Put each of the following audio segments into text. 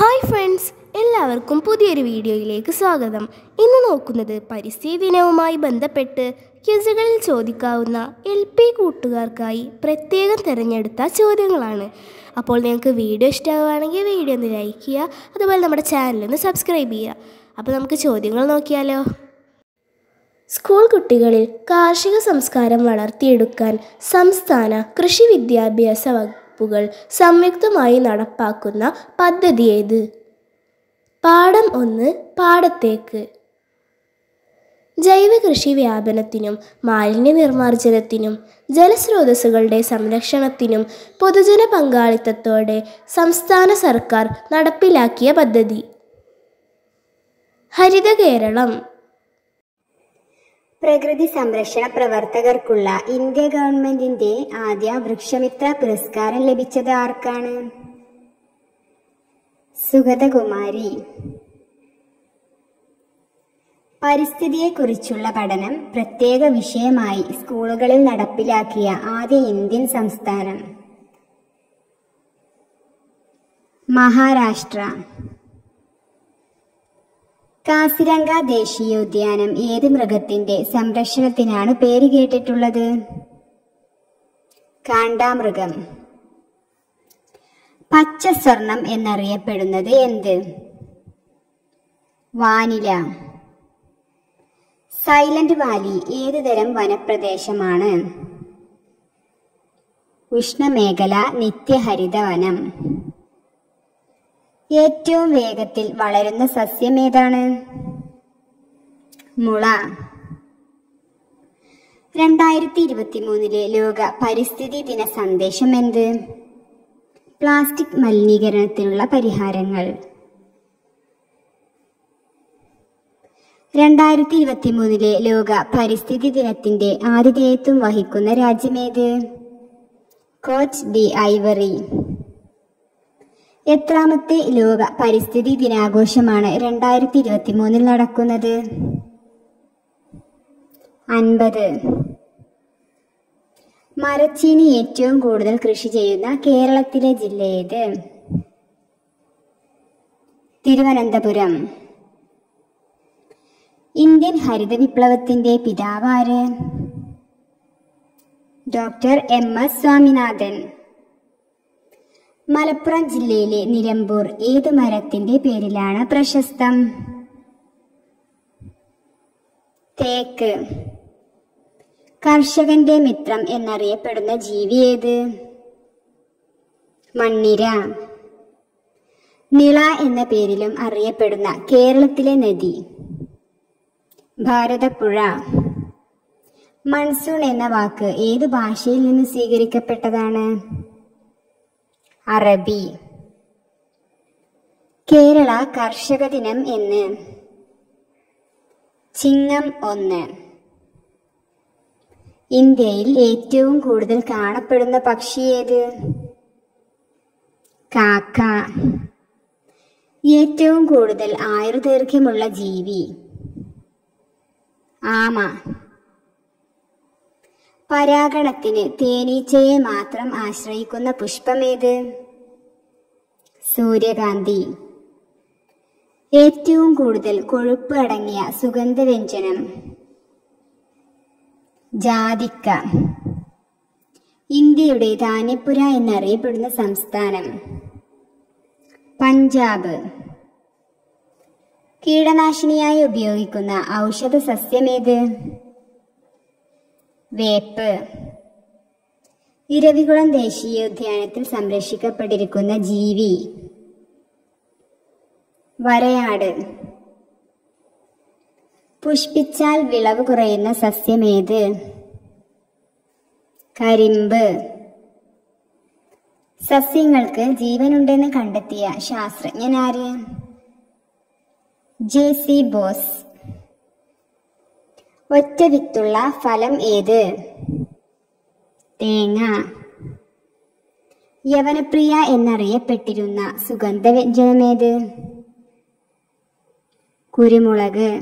Hi friends എല്ലാവർക്കും പുതിയൊരു വീഡിയോയിലേക്ക് സ്വാഗതം. ഇന്ന് നോക്കുന്നത് പരിസ്ഥിതി ദിനവുമായി ബന്ധപ്പെട്ട് ക്വിസുകളിൽ ചോദിക്കാവുന്ന എൽ പി കൂട്ടുകാർക്കായി പ്രത്യേകം തിരഞ്ഞെടുത്ത ചോദ്യങ്ങളാണ്. അപ്പോൾ നിങ്ങൾക്ക് വീഡിയോ ഇഷ്ടമാവുകയാണെങ്കിൽ വീഡിയോ ഒന്ന് ലൈക്ക് ചെയ്യുക അതുപോലെ നമ്മുടെ ചാനലൊന്ന് സബ്സ്ക്രൈബ് ചെയ്യുക. അപ്പോൾ നമുക്ക് ചോദ്യങ്ങൾ നോക്കിയാലോ? സ്കൂൾ കുട്ടികളിൽ കാർഷിക സംസ്കാരം വളർത്തിയെടുക്കാൻ സംസ്ഥാന കൃഷി വിദ്യാഭ്യാസ വകുപ്പുകൾ സംയുക്തമായി നടപ്പാക്കുന്ന പദ്ധതി ഏത് പാഠം ഒന്ന് പാടത്തേക്ക് ജൈവ കൃഷി വ്യാപനത്തിനും മാലിന്യ നിർമ്മാർജനത്തിനും ജലസ്രോതസ്സുകളുടെ സംരക്ഷണത്തിനും പൊതുജന പങ്കാളിത്തത്തോടെ സംസ്ഥാന സർക്കാർ നടപ്പിലാക്കിയ പദ്ധതി. ഹരിത കേരളം പ്രകൃതി സംരക്ഷണ പ്രവർത്തകർക്കുള്ള ഇന്ത്യ ഗവൺമെന്റിന്റെ ആദ്യ വൃക്ഷമിത്ര പുരസ്കാരം ലഭിച്ചത് ആർക്കാണ്? സുഗതകുമാരി. പരിസ്ഥിതിയെക്കുറിച്ചുള്ള പഠനം പ്രത്യേക വിഷയമായി സ്കൂളുകളിൽ നടപ്പിലാക്കിയ ആദ്യ ഇന്ത്യൻ സംസ്ഥാനം. മഹാരാഷ്ട്ര. കാസിരംഗ ദേശീയോദ്യാനം ഏത് മൃഗത്തിന്റെ സംരക്ഷണത്തിനാണ് പേര് കേട്ടിട്ടുള്ളത്? കാണ്ടാമൃഗം. പച്ച സ്വർണം എന്നറിയപ്പെടുന്നത് എന്ത്? വാനില. സൈലന്റ് വാലി ഏത് തരം വനപ്രദേശമാണ്? ഉഷ്ണമേഖല നിത്യഹരിത വനം ഏറ്റവും വേഗത്തിൽ വളരുന്ന സസ്യം ഏതാണ്? മുള. രണ്ടായിരത്തി ഇരുപത്തി മൂന്നിലെ ലോക പരിസ്ഥിതി ദിന സന്ദേശം എന്ത്? പ്ലാസ്റ്റിക് മലിനീകരണത്തിനുള്ള പരിഹാരങ്ങൾ. രണ്ടായിരത്തി ഇരുപത്തി മൂന്നിലെ ലോക പരിസ്ഥിതി ദിനത്തിന്റെ ആതിഥേയത്വം വഹിക്കുന്ന രാജ്യമേത് കോച്ച് ദി ഐവറി. എത്രാമത്തെ ലോക പരിസ്ഥിതി ദിനാഘോഷമാണ് രണ്ടായിരത്തി ഇരുപത്തി മൂന്നിൽ നടക്കുന്നത്. അൻപത്. മരച്ചീനി ഏറ്റവും കൂടുതൽ കൃഷി ചെയ്യുന്ന കേരളത്തിലെ ജില്ലയേത്? തിരുവനന്തപുരം. ഇന്ത്യൻ ഹരിത വിപ്ലവത്തിന്റെ പിതാവാര് doctor M S Swaminathan. Malappuram ജില്ലയിലെ നിലമ്പൂർ ഏത് മരത്തിന്റെ പേരിലാണ് പ്രശസ്തം? തേക്ക്. കർഷകന്റെ മിത്രം എന്നറിയപ്പെടുന്ന ജീവി ഏത്? മണ്ണിര. നിള എന്ന പേരിലും അറിയപ്പെടുന്ന കേരളത്തിലെ നദി. ഭാരതപ്പുഴ. മൺസൂൺ എന്ന വാക്ക് ഏത് ഭാഷയിൽ നിന്ന് സ്വീകരിക്കപ്പെട്ടതാണ്? അറബി. കേരള കർഷക ദിനം എന്ന് ചിങ്ങം ഒന്ന്. ഇന്ത്യയിൽ ഏറ്റവും കൂടുതൽ കാണപ്പെടുന്ന പക്ഷി ഏത്? കാക്ക. ഏറ്റവും കൂടുതൽ ആയുർദൈർഘ്യമുള്ള ജീവി. ആമ. പരാഗണത്തിന് തേനീച്ചയെ മാത്രം ആശ്രയിക്കുന്ന പുഷ്പമേത്? സൂര്യകാന്തി. ഏറ്റവും കൂടുതൽ കൊഴുപ്പ് അടങ്ങിയ സുഗന്ധവ്യഞ്ജനം. ജാതിക്ക. ഇന്ത്യയുടെ ധാന്യപ്പുര എന്നറിയപ്പെടുന്ന സംസ്ഥാനം. പഞ്ചാബ്. കീടനാശിനിയായി ഉപയോഗിക്കുന്ന ഔഷധ സസ്യമേത് വേപ്പ്. ഇരവികുളം ദേശീയോദ്യാനത്തിൽ സംരക്ഷിക്കപ്പെട്ടിരിക്കുന്ന ജീവി. വരയാട്. പുഷ്പിച്ചാൽ വിളവ് കുറയുന്ന സസ്യമേത്? കരിമ്പ്. സസ്യങ്ങൾക്ക് ജീവനുണ്ടെന്ന് കണ്ടെത്തിയ ശാസ്ത്രജ്ഞനാര് ജെ സി ബോസ്. ഒറ്റ വിത്തുള്ള ഫലം ഏത്? തേങ്ങ. യവനപ്രിയ എന്നറിയപ്പെട്ടിരുന്ന സുഗന്ധവ്യഞ്ജനമേത് കുരുമുളക്.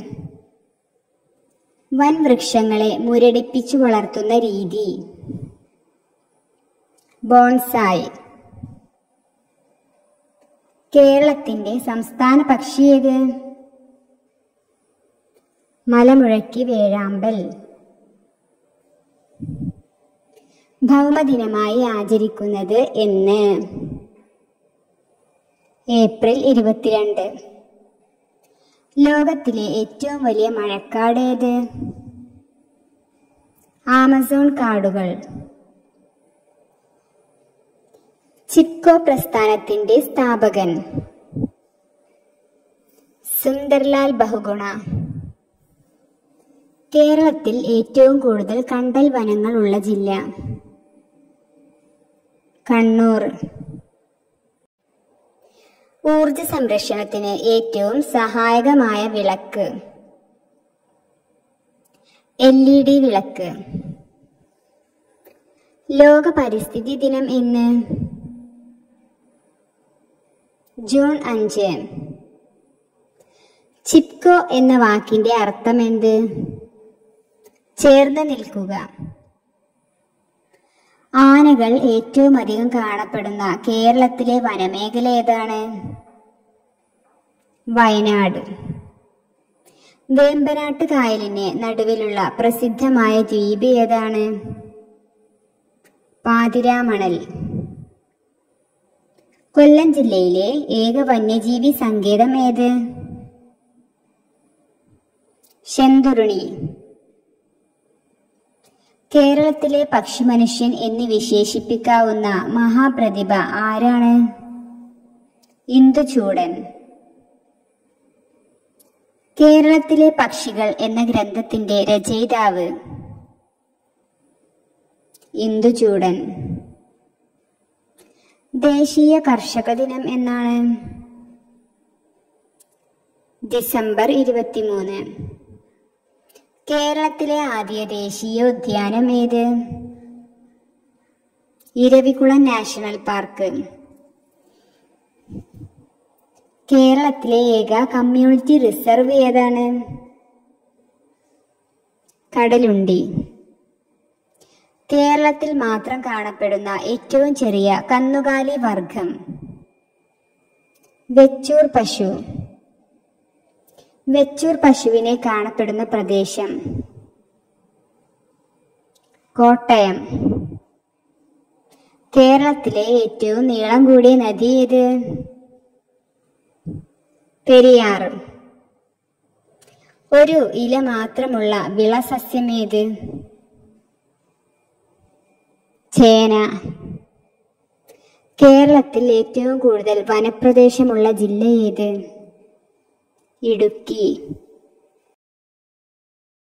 വൻവൃക്ഷങ്ങളെ മുരടിപ്പിച്ചു വളർത്തുന്ന രീതി. ബോൺസായി. കേരളത്തിന്റെ സംസ്ഥാന പക്ഷി ഏത്? മലമുഴക്കി വേഴാമ്പൽ. ഭൗമദിനമായി ആചരിക്കുന്നത് എന്ന്. ഏപ്രിൽ ഇരുപത്തിരണ്ട്. ലോകത്തിലെ ഏറ്റവും വലിയ മഴക്കാട് ഏത്? ആമസോൺ കാടുകൾ. ചിപ്കോ പ്രസ്ഥാനത്തിന്റെ സ്ഥാപകൻ. സുന്ദർലാൽ ബഹുഗുണ. കേരളത്തിൽ ഏറ്റവും കൂടുതൽ കണ്ടൽ വനങ്ങൾ ഉള്ള ജില്ല. കണ്ണൂർ. ഊർജ സംരക്ഷണത്തിന് ഏറ്റവും സഹായകമായ വിളക്ക്. എൽ ഇ ഡി വിളക്ക്. ലോക പരിസ്ഥിതി ദിനം ഇന്ന് ജൂൺ അഞ്ച്. ചിപ്കോ എന്ന വാക്കിന്റെ അർത്ഥം എന്ത് ചേർന്ന് നിൽക്കുക. ആനകൾ ഏറ്റവും അധികം കാണപ്പെടുന്ന കേരളത്തിലെ വനമേഖല ഏതാണ്? വയനാട്. വേമ്പനാട്ട് കായലിന് നടുവിലുള്ള പ്രസിദ്ധമായ ദ്വീപ് ഏതാണ്? പാതിരാമണൽ. കൊല്ലം ജില്ലയിലെ ഏക വന്യജീവി സങ്കേതം ഏത്? ശെന്തുരുണി കേരളത്തിലെ പക്ഷിമനുഷ്യൻ എന്ന് വിശേഷിപ്പിക്കാവുന്ന മഹാപ്രതിഭ ആരാണ്? ഇന്ദുചൂടൻ. കേരളത്തിലെ പക്ഷികൾ എന്ന ഗ്രന്ഥത്തിന്റെ രചയിതാവ് ഇന്ദുചൂടൻ. ദേശീയ കർഷക ദിനം എന്നാണ്. ഡിസംബർ ഇരുപത്തിമൂന്ന്. കേരളത്തിലെ ആദ്യ ദേശീയ ഉദ്യാനം ഏത്? Eravikulam national park. കേരളത്തിലെ ഏക കമ്മ്യൂണിറ്റി റിസർവ് ഏതാണ്? കടലുണ്ടി. കേരളത്തിൽ മാത്രം കാണപ്പെടുന്ന ഏറ്റവും ചെറിയ കന്നുകാലി വർഗം. വെച്ചൂർ പശു. വെച്ചൂർ പശുവിനെ കാണപ്പെടുന്ന പ്രദേശം. കോട്ടയം. കേരളത്തിലെ ഏറ്റവും നീളം കൂടിയ നദി ഏത്? പെരിയാർ ഒരു ഇല മാത്രമുള്ള വിളസസ്യമേത് ചേന. കേരളത്തിൽ ഏറ്റവും കൂടുതൽ വനപ്രദേശമുള്ള ജില്ല ഏത്? ഇടുക്കി